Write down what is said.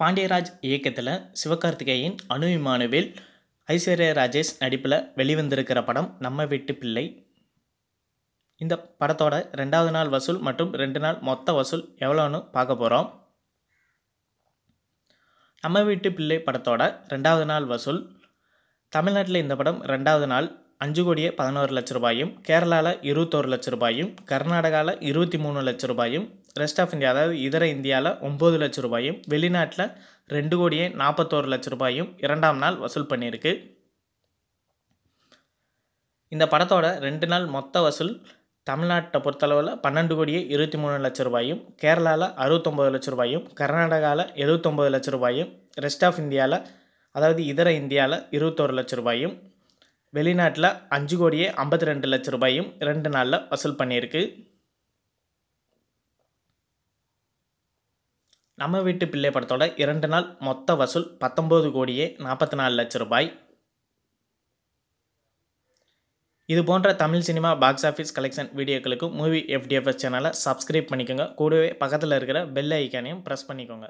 பாண்டியராஜ் இயக்கத்தில் சிவகார்த்திகேயன் அணு இமானுவேல் ஐஸ்வர்யா ராஜேஷ் நடிப்பில் வெளிவந்திருக்கிற படம் நம்ம வீட்டு பிள்ளை. இந்த படத்தோட ரெண்டாவது நாள் வசூல் மற்றும் ரெண்டு நாள் மொத்த வசூல் எவ்வளோன்னு பார்க்க போகிறோம் நம்ம வீட்டு பிள்ளை படத்தோட ரெண்டாவது நாள் வசூல். தமிழ்நாட்டில் இந்த படம் ரெண்டாவது நாள் அஞ்சு கோடியே பதினோரு லட்ச ரூபாயும் கேரளாவில் இருபத்தோரு லட்ச ரூபாயும் கர்நாடகாவில் இருபத்தி மூணு லட்ச ரூபாயும் ரெஸ்ட் ஆஃப் இந்தியா அதாவது இதர இந்தியாவில் ஒம்பது லட்ச ரூபாயும் வெளிநாட்டில் ரெண்டு கோடியே நாற்பத்தோரு லட்ச ரூபாயும் இரண்டாம் நாள் வசூல் பண்ணியிருக்கு. இந்த படத்தோட ரெண்டு நாள் மொத்த வசூல் தமிழ்நாட்டை பொறுத்தளவில் பன்னெண்டு கோடியே இருபத்தி மூணு லட்ச ரூபாயும் கேரளாவில் அறுபத்தொம்பது லட்ச ரூபாயும் கர்நாடகாவில் எழுபத்தொம்பது லட்ச ரூபாயும் ரெஸ்ட் ஆஃப் இந்தியாவில் அதாவது இதர இந்தியாவில் இருபத்தோரு லட்ச ரூபாயும் வெளிநாட்டில் அஞ்சு கோடியே ஐம்பத்தி ரெண்டு லட்ச ரூபாயும் ரெண்டு நாளில் வசூல் பண்ணியிருக்கு. நம்ம வீட்டு பிள்ளை படத்தோட இரண்டு நாள் மொத்த வசூல் பத்தொம்போது கோடியே நாற்பத்தி நாலு லட்ச ரூபாய். இது போன்ற Tamil cinema box office collection வீடியோக்களுக்கு மூவி எஃப்டிஎஃப்எஸ் சேனலை சப்ஸ்கிரைப் பண்ணிக்கோங்க. கூடவே பக்கத்தில் இருக்கிற பெல் ஐக்கானையும் ப்ரெஸ் பண்ணிக்கோங்க.